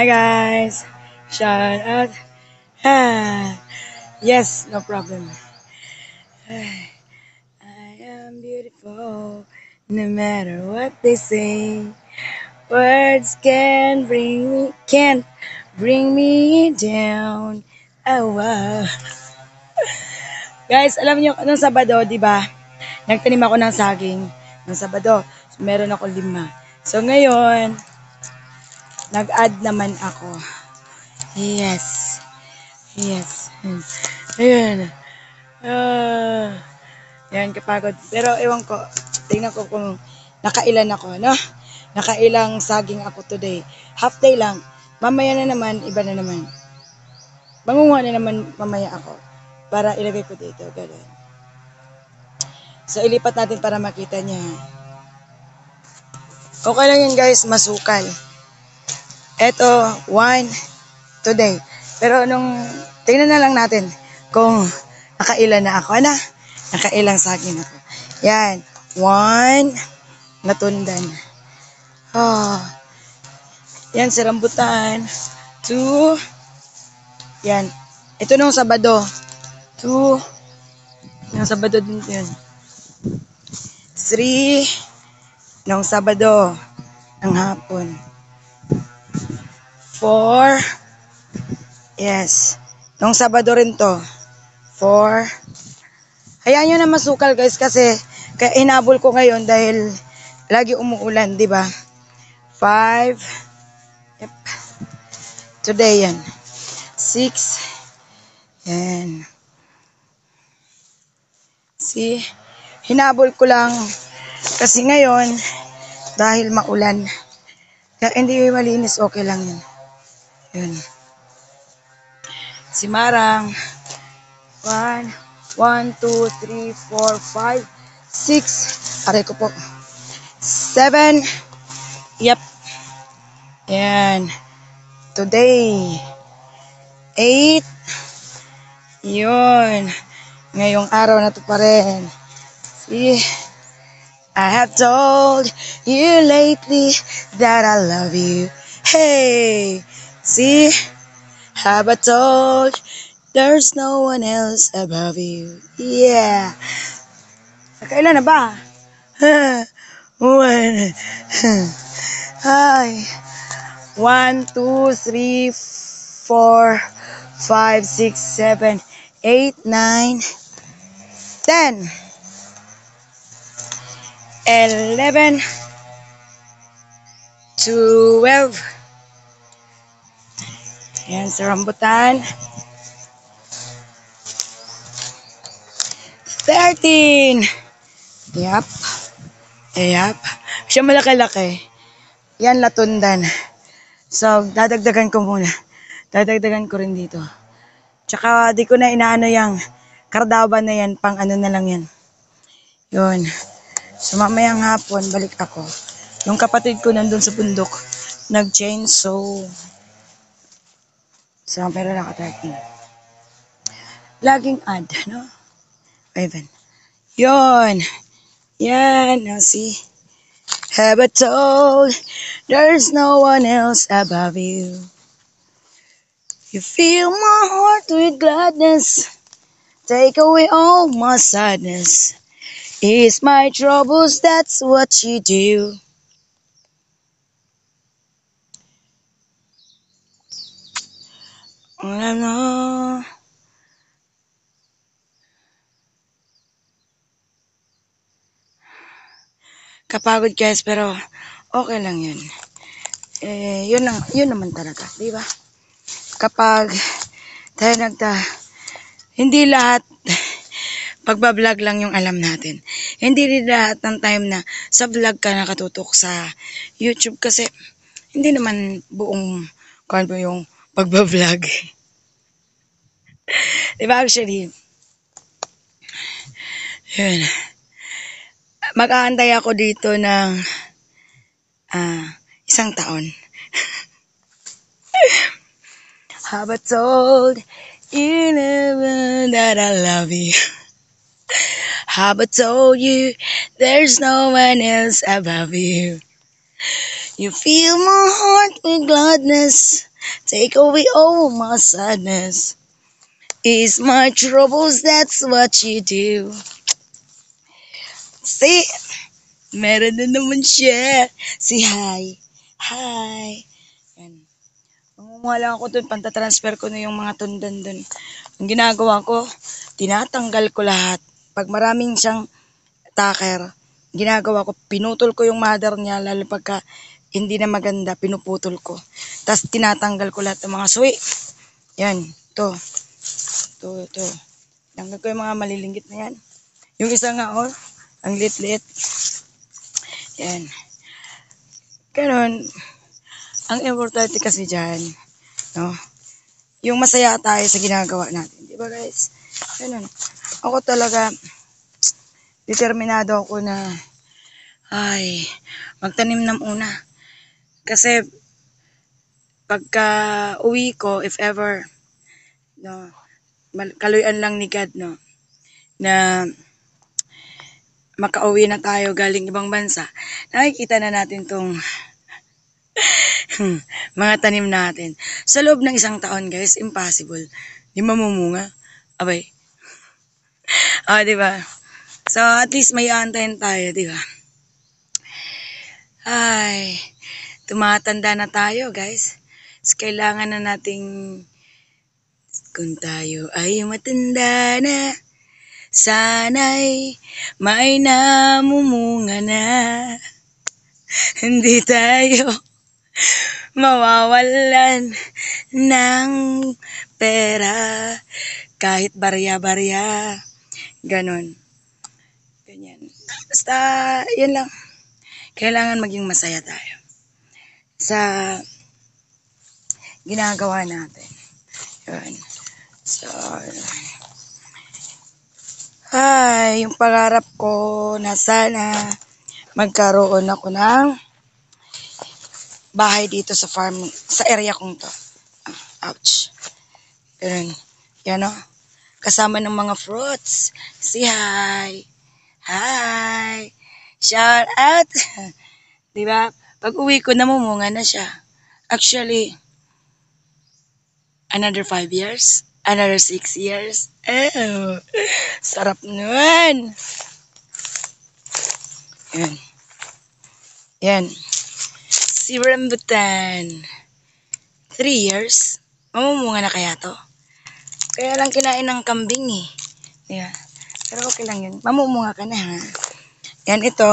Hi guys! Shout out! Yes, no problem. I am beautiful no matter what they say. Words can bring me, can't bring me down. Oh, wow. Guys, alam niyo, nung Sabado, di ba? Nagtanim ako ng saging. Nung Sabado, so meron ako lima. So ngayon, nag-add naman ako. Yes. Yes. Ayan. Ah. yan, kapagod. Pero ewan ko, tingnan ko kung nakailan ako, no? Nakailang saging ako today. Half day lang. Mamaya na naman, iba na naman. Mangunguha na naman mamaya ako para ilagay ko dito. Ganun. So, ilipat natin para makita niya. Okay lang yun guys, masukal. Eto, one today. Pero nung, tingnan na lang natin kung nakailan na ako. Ano? Nakailang saging ako. Yan. One, natundan. Oh. Yan, si rambutan. Two. Yan. Ito nung Sabado. Two. Nung Sabado din yun. Three. Nung Sabado. Ng hapon. Four. Yes. Nung Sabado rin to. Four. Hayaan nyo na masukal guys kasi kaya hinabol ko ngayon dahil lagi umuulan, di ba? Five. Yep. Today yan. Six. Yan. See? Hinabol ko lang kasi ngayon dahil maulan. Kaya hindi malinis, okay lang yun. Yun. Si Marang. One, one, two, three, four, five, six. Aray ko po. Seven. Yep. Yan. Today. Eight. Yun. Ngayong araw na to pa rin. See? I have told you lately that I love you. Hey, see? Have I told there's no one else above you? Yeah. Kailan na ba? One. Hi. One, two, three, four, five, six, seven, eight, nine, ten. 11, 12. Yan sa rambutan. 13. Yap. Yap. Siya malaki-laki. Yan latundan. So, dadagdagan ko muna. Dadagdagan ko rin dito. Tsaka, di ko na inaano yung kardaban na yan. Pang ano na lang yan. Yun. So mamayang hapon, balik ako. Yung kapatid ko nandun sa bundok, nag-chainsaw. So, meron ako 13. Eh. Laging add, no? Ivan. Yun. Yan. Now, see? Have I told there's no one else above you? You fill my heart with gladness. Take away all my sadness. Ease my troubles, that's what you do. Ano? Kapagod guys, pero okay lang yun. Eh, yun, lang, yun naman talaga, di ba? Kapag tayo nagta, hindi lahat pagbablog lang yung alam natin. Hindi rin lahat ng time na sa vlog ka nakatutok sa YouTube kasi hindi naman buong ano yung pagbablog. diba actually? Yun. Mag-aantay ako dito ng uh, isang taon. I told you never that I love you? I told you there's no one else above you? You fill my heart with gladness. Take away all my sadness. Is my troubles, that's what you do. See? Meron na naman siya. Si Hi. Hi. Yan. Mangunguha lang ako dun, pantatransfer ko na yung mga tundan dun. Ang ginagawa ko, tinatanggal ko lahat. Pag maraming siyang taker, ginagawa ko, pinutol ko yung mother niya, lalo pagka hindi na maganda, pinuputol ko. Tapos tinatanggal ko lahat ng mga suwi. Yan, to. To, to. Tanggal ko yung mga malilinggit na yan. Yung isa nga, oh, ang lit-lit. Yan. Ganon. Ang importante kasi dyan, no? Yung masaya tayo sa ginagawa natin. Di ba guys? Ganon. Ako talaga, determinado ako na, ay, magtanim ng una. Kasi, pagka uwi ko, if ever, no, kaluyan lang ni God, no, na makauwi na tayo galing ibang bansa, nakikita na natin tong mga tanim natin. Sa loob ng isang taon, guys, impossible. Di mamumunga. Abay. Ah, di ba? So, at least may aantayin tayo, di ba? Ay, tumatanda na tayo, guys. So, kailangan na nating kung tayo ay matanda na, sana'y may namumunga na. Hindi tayo mawawalan ng pera kahit barya-barya. Ganon. Ganyan. Basta, yan lang. Kailangan maging masaya tayo sa ginagawa natin. Yun. So, ay, yung pangarap ko na sana magkaroon ako ng bahay dito sa farm, sa area kong to. Ah, Ouch. Ganun. Yan o. Kasama ng mga fruits. Si hi. Hi. Shout out. Di ba? Pag uwi ko, namumunga na siya. Actually, another five years, another six years. Oh, sarap nun. Yan. Yan. Si Rambutan. Three years. Mamumunga na kaya to? Kaya lang kinain ng kambing eh. Yeah. Pero okay lang yun. Mamumunga ka na ha. Yan ito.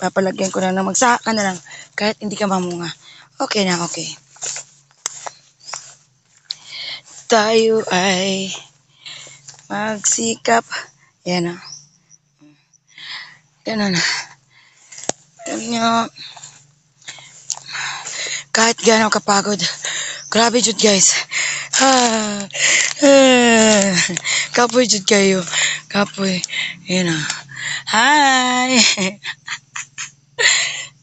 Papalagyan ko na lang. Magsaka ka na lang. Kahit hindi ka mamunga. Okay na, okay. Tayo ay magsikap. Yan o. Yan o. Alam nyo, kahit gano'ng kapagod, grabe jud guys. Ah, ah, kapoy jud kayo. Kapoy. Yan o. Hi!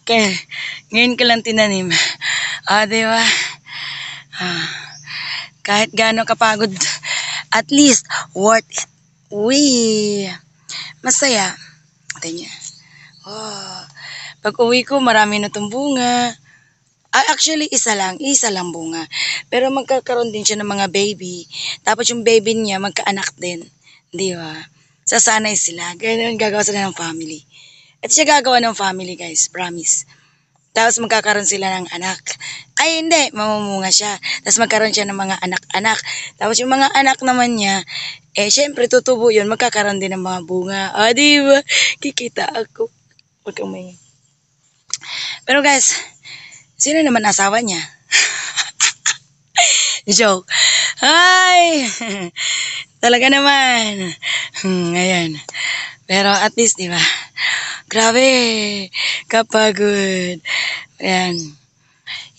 Kaya, ngayon ka lang tinanim. Ah, di ba? Ah, kahit gano'ng kapagod, at least worth it. Uy, masaya. Tingnan niya. Oh, pag uwi ko, marami na itong bunga. Ah, actually, isa lang. Isa lang bunga. Pero magkakaroon din siya ng mga baby. Tapos yung baby niya, magkaanak din. Di ba? Sasanay sila. Ganun gagawa sila ng family. At siya gagawa ng family, guys. Promise. Tapos magkakaroon sila ng anak. Ay, hindi. Mamumunga siya. Tapos magkaroon siya ng mga anak-anak. Tapos yung mga anak naman niya, eh, syempre, tutubo yun. Magkakaroon din ng mga bunga. Ah, di ba? Kikita ako. Huwag kang may... Pero guys, sino naman asawa niya? Joke. Ay! Talaga naman. Hmm, ayan. Pero at least, di ba? Grabe. Kapagod. Ayan.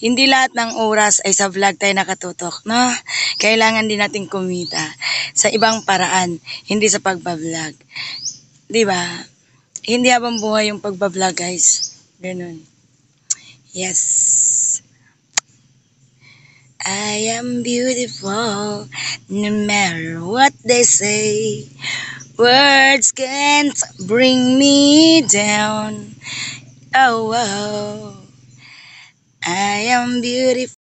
Hindi lahat ng oras ay sa vlog tayo nakatutok, no? Kailangan din natin kumita sa ibang paraan, hindi sa pagbablog. Di ba? Hindi habang buhay yung pagbablog, guys. Ganun. Yes. I am beautiful, no matter what they say. Words can't bring me down. Oh, oh. I am beautiful.